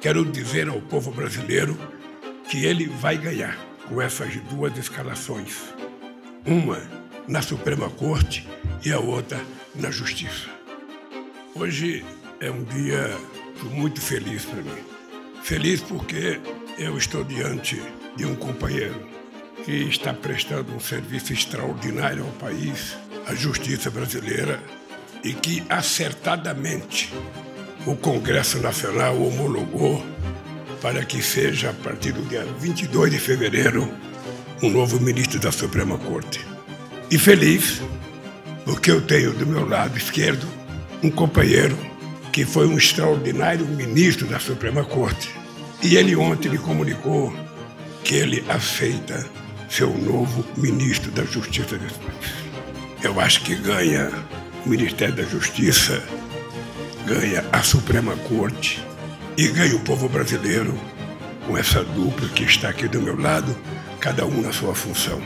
quero dizer ao povo brasileiro que ele vai ganhar com essas duas escalações. Uma na Suprema Corte e a outra na Justiça. Hoje é um dia muito feliz para mim. Feliz porque eu estou diante de um companheiro que está prestando um serviço extraordinário ao país, à justiça brasileira, e que acertadamente o Congresso Nacional homologou para que seja, a partir do dia 22 de fevereiro, um novo ministro da Suprema Corte. E feliz porque eu tenho do meu lado esquerdo um companheiro que foi um extraordinário ministro da Suprema Corte. E ele ontem me comunicou que ele aceita ser o novo ministro da Justiça desse país. Eu acho que ganha o Ministério da Justiça, ganha a Suprema Corte e ganha o povo brasileiro com essa dupla que está aqui do meu lado, cada um na sua função.